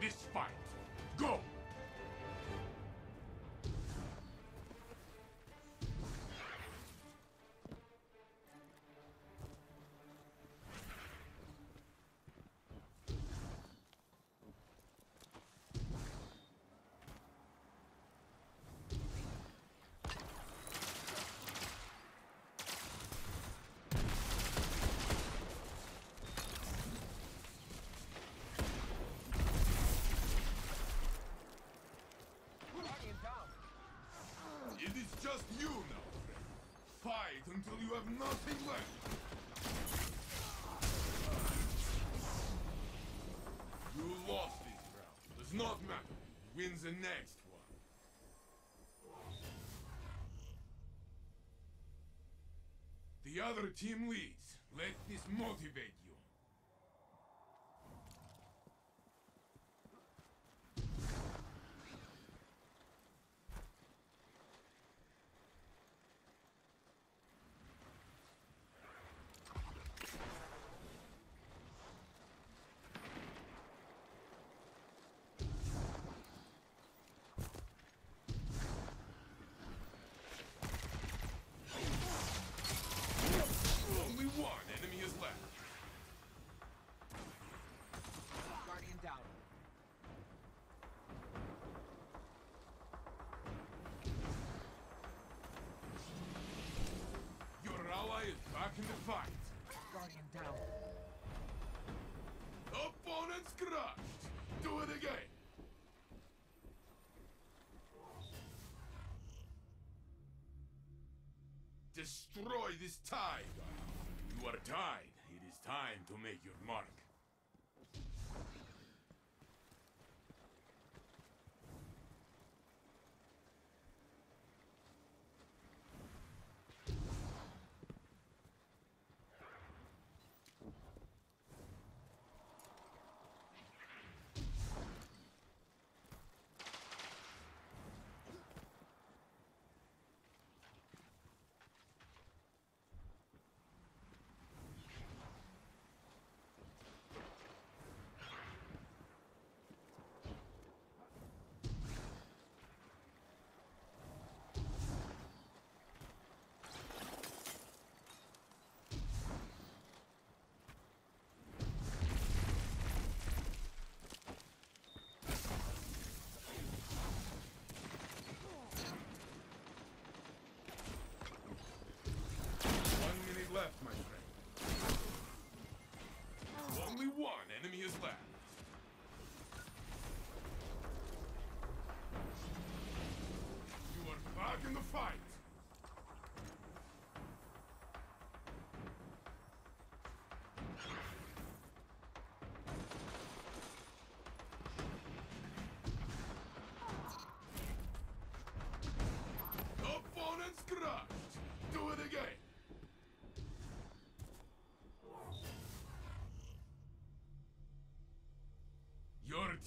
this fight. Go! Just you now, friend. Fight until you have nothing left. You lost this round. Does not matter. Wins the next one. The other team leads. Let this motivate you. Only one enemy is left. Guardian down. Your ally is back in the fight. Guardian down. Opponent's crushed. Do it again. Destroy this tide. You are tied. It is time to make your mark.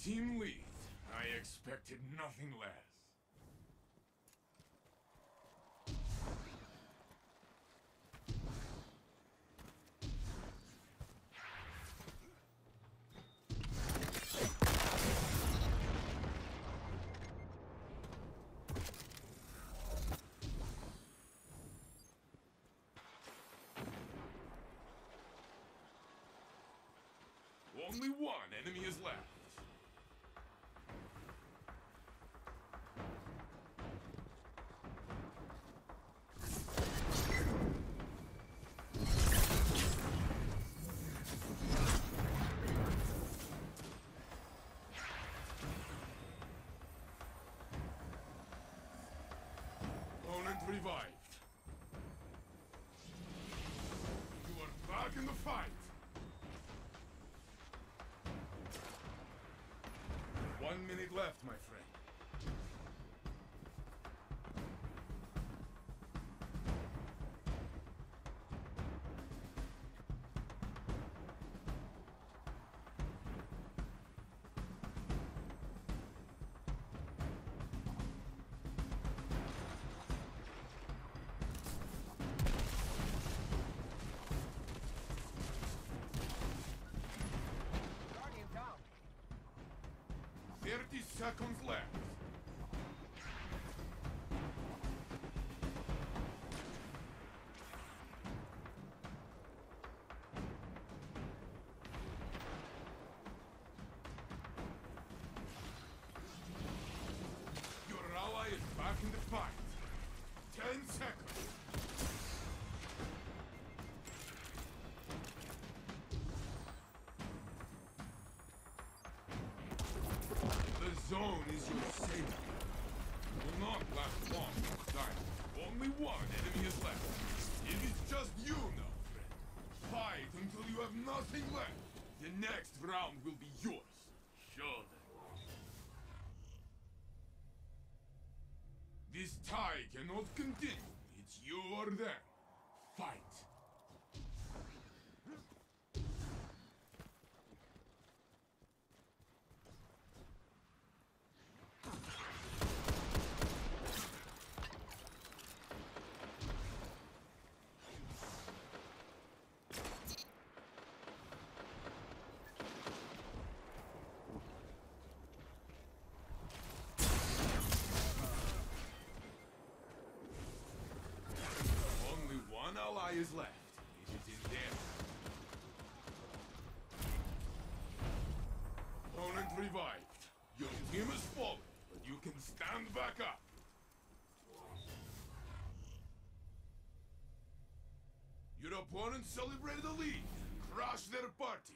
Team leads. I expected nothing less. Only one enemy is left. Revived. You are back in the fight. One minute left, my friend. 30 seconds left. Your ally is back in the fight. Is your safety. It will not last long time. Only one enemy is left. It is just you now, friend. Fight until you have nothing left. The next round will be yours. Show them. This tie cannot continue. It's you or them. Fight. Only is left. It is in there. Opponent revived. Your team has fallen, but you can stand back up. Your opponent celebrated a lead. Crush their party.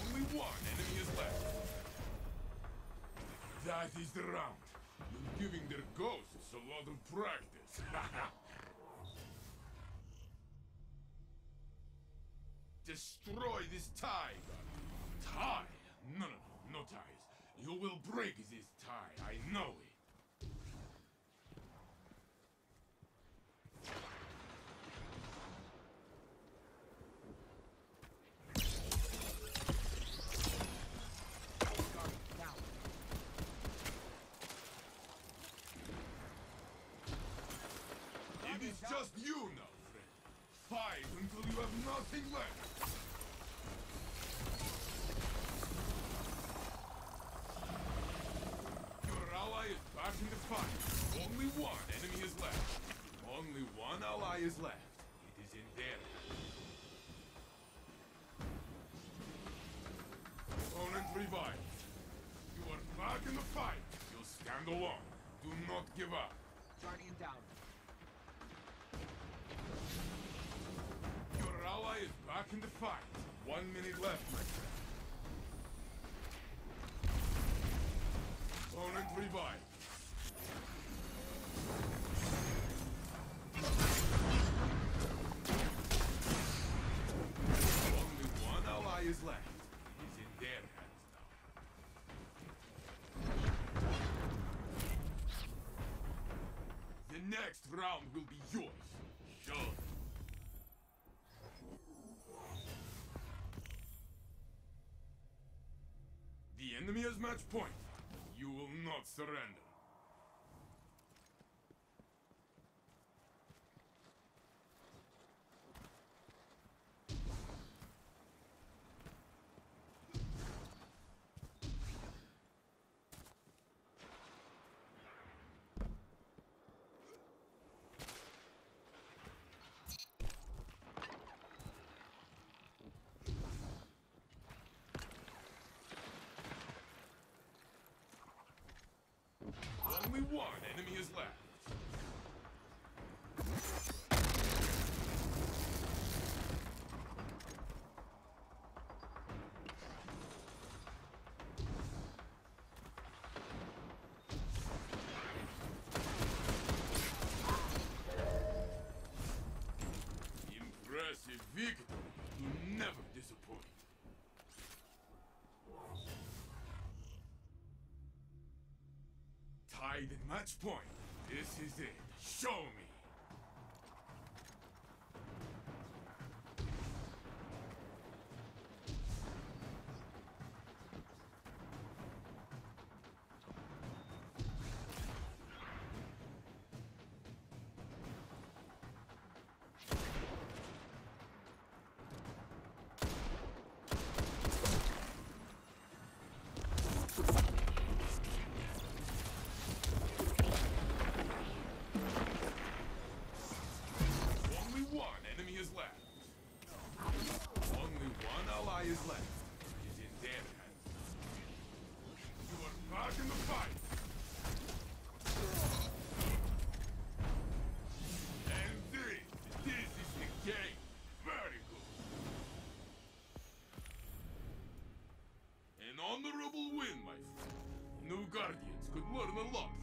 Only one enemy is left. That is the round. You're giving their ghosts a lot of practice. Destroy this tie. Tie? No, no, no, no ties. You will break this tie. I know it. Guardian down. It is just you now, friend. Fight until you have nothing left. Your ally is in the fight. Only one enemy is left. Only one ally is left. It is in there. Opponent revived. You are back in the fight. You'll stand alone. Do not give up. Guardian down. Is back in the fight. One minute left, my friend. Opponent revived. Only one ally is left. He's in their hands now. The next round will be yours. Enemy has match point. You will not surrender. Only one At match point. This is it. Show me. Honorable win, my friend. New Guardians could learn a lot